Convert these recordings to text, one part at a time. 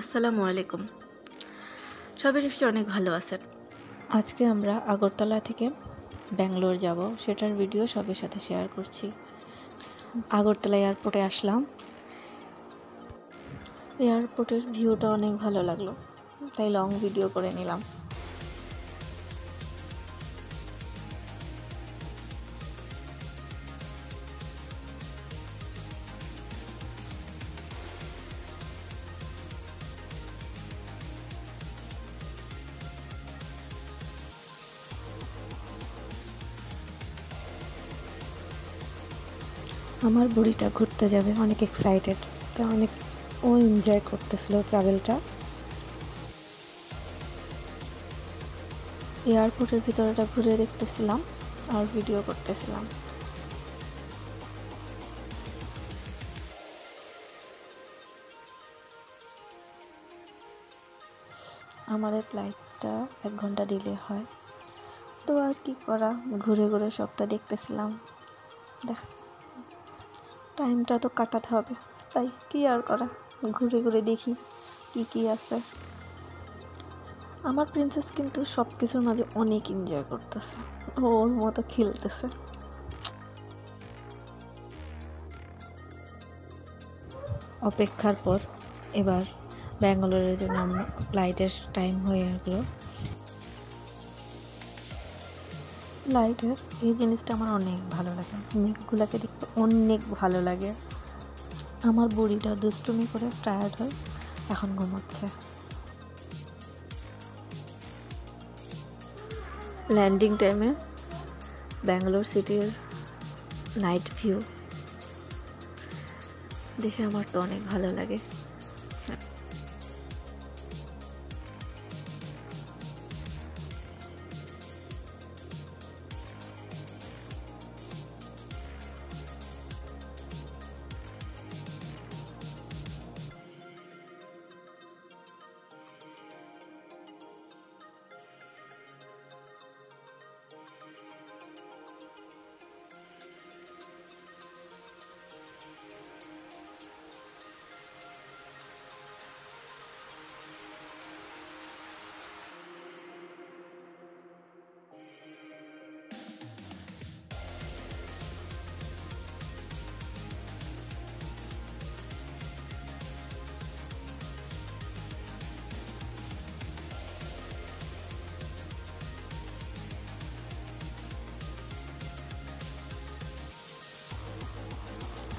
আসসালামু আলাইকুম। সবাই নিশ্চয়ই অনেক ভালো আছেন। আজকে আমরা আগরতলা থেকে ব্যাঙ্গালোর যাব, সেটার ভিডিও সবের সাথে শেয়ার করছি। আগরতলা এয়ারপোর্টে আসলাম। এয়ারপোর্টের ভিউটা অনেক ভালো লাগল, তাই লং ভিডিও করে নিলাম। আমার বুড়িটা ঘুরতে যাবে, অনেক এক্সাইটেড তা অনেক, ও এনজয় করতেছিল ট্রাভেলটা এয়ারপোর্টের ভিতরটা ঘুরে দেখতেছিলাম আর ভিডিও করতেছিলাম। আমাদের ফ্লাইটটা এক ঘণ্টা ডিলে হয়। তো আর কি করা, ঘুরে ঘুরে সবটা দেখতেছিলাম। দেখ টাইমটা তো কাটাতে হবে। তাই কি আর করা? ঘুরে ঘুরে দেখি কি কি আছে। আমার প্রিন্সেস কিন্তু সব কিছুর মাঝে অনেক এনজয় করতেছে। ওর মতো খেলতেছে। অপেক্ষার পর এবার ব্যাঙ্গালোরের জন্য আমরা ফ্লাইটের টাইম হয়ে গেলো। লাইটের এই জিনিসটা আমার অনেক ভালো লাগে। মেঘগুলোকে অনেক ভালো লাগে। আমার বুড়িটা দুষ্টুমি করে টায়ার্ড হয়, এখন ঘুমাচ্ছে। ল্যান্ডিং টাইমে ব্যাঙ্গালোর সিটির নাইট ভিউ দেখে আমার তো অনেক ভালো লাগে।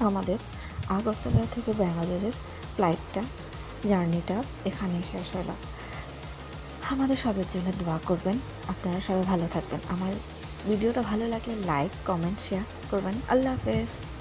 আমাদের আগরতলা থেকে ব্যাঙ্গালোরের ফ্লাইটটা জার্নিটা এখানেই শেষ হলো। আমাদের সবার জন্য দোয়া করবেন। আপনারা সবাই ভালো থাকবেন। আমার ভিডিওটা ভালো লাগলে লাইক কমেন্ট শেয়ার করবেন। আল্লাহ হাফেজ।